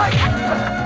Oh, yeah.